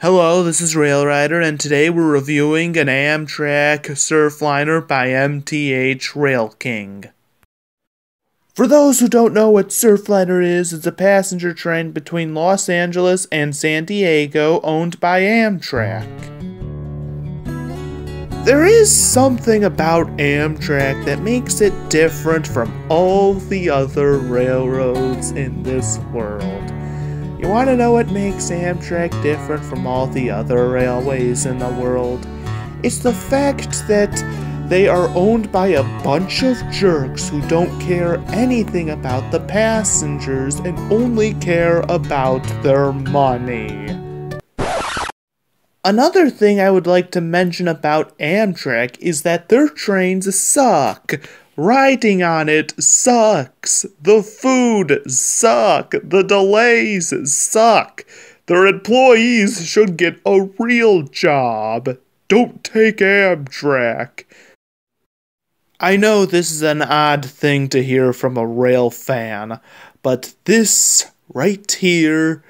Hello, this is Rail-Ryder, and today we're reviewing an Amtrak Surfliner by MTH RailKing. For those who don't know what Surfliner is, it's a passenger train between Los Angeles and San Diego owned by Amtrak. There is something about Amtrak that makes it different from all the other railroads in this world. You want to know what makes Amtrak different from all the other railways in the world? It's the fact that they are owned by a bunch of jerks who don't care anything about the passengers and only care about their money. Another thing I would like to mention about Amtrak is that their trains suck. Riding on it sucks. The food suck. The delays suck. Their employees should get a real job. Don't take Amtrak. I know this is an odd thing to hear from a rail fan, but this right here,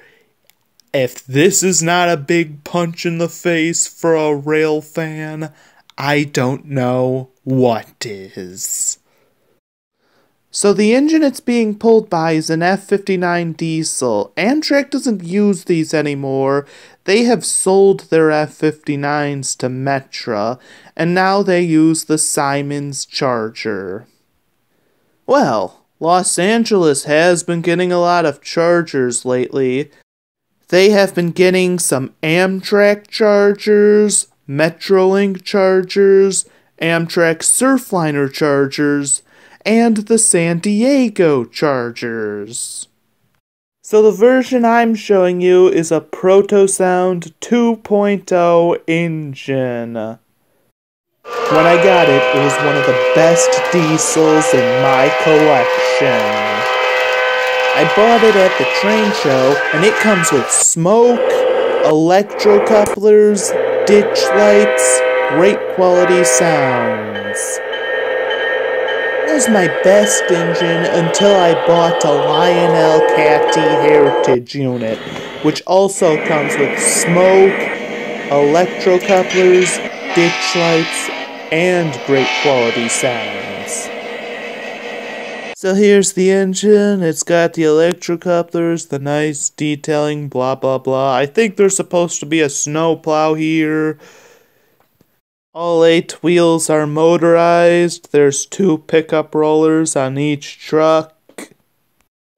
if this is not a big punch in the face for a rail fan, I don't know what is. So the engine it's being pulled by is an F-59 diesel. Amtrak doesn't use these anymore. They have sold their F-59s to Metra, and now they use the Siemens Charger. Well, Los Angeles has been getting a lot of Chargers lately. They have been getting some Amtrak Chargers, Metrolink Chargers, Amtrak Surfliner Chargers, and the San Diego Chargers. So the version I'm showing you is a Protosound 2.0 engine. When I got it, it was one of the best diesels in my collection. I bought it at the train show, and it comes with smoke, electro couplers, ditch lights, great quality sounds was my best engine until I bought a Lionel Katy Heritage unit, which also comes with smoke, electrocouplers, ditch lights, and great quality sounds. So here's the engine, it's got the electrocouplers, the nice detailing, blah blah blah. I think there's supposed to be a snowplow here. All eight wheels are motorized. There's two pickup rollers on each truck.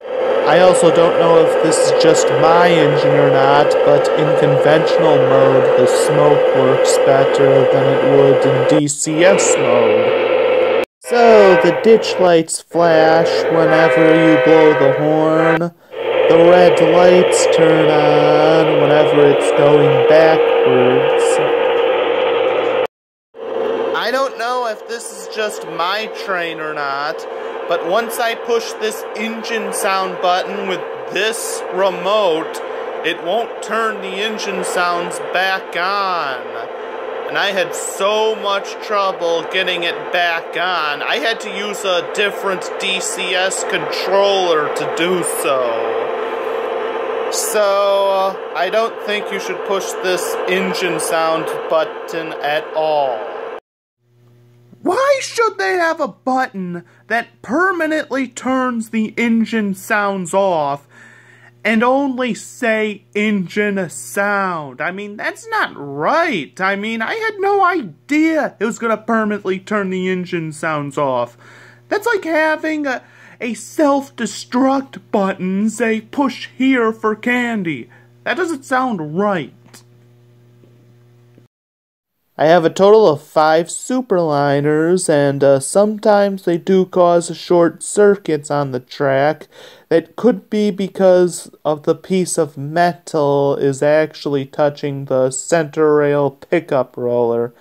I also don't know if this is just my engine or not, but in conventional mode, the smoke works better than it would in DCS mode. So, the ditch lights flash whenever you blow the horn. The red lights turn on whenever it's going backwards. I don't know if this is just my train or not, but once I push this engine sound button with this remote, it won't turn the engine sounds back on. And I had so much trouble getting it back on. I had to use a different DCS controller to do so. So, I don't think you should push this engine sound button at all. Should they have a button that permanently turns the engine sounds off and only say engine sound? I mean, that's not right. I mean, I had no idea it was going to permanently turn the engine sounds off. That's like having a, a self-destruct button say push here for candy. That doesn't sound right. I have a total of five superliners, and uh, sometimes they do cause short circuits on the track. That could be because of the piece of metal is actually touching the center rail pickup roller.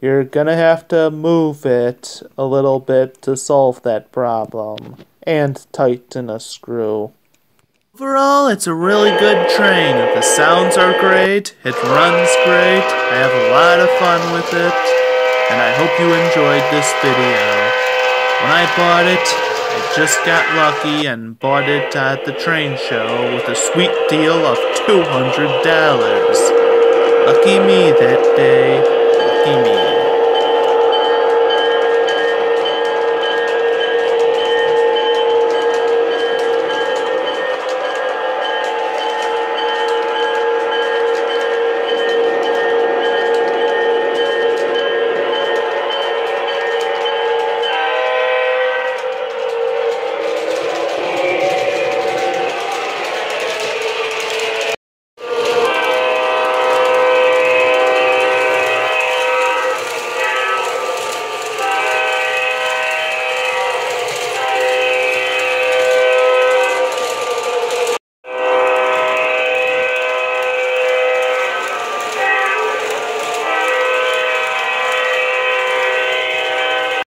You're gonna have to move it a little bit to solve that problem, and tighten a screw. Overall, it's a really good train. The sounds are great, it runs great, I have a lot of fun with it, and I hope you enjoyed this video. When I bought it, I just got lucky and bought it at the train show with a sweet deal of $200. Lucky me that day. Lucky me.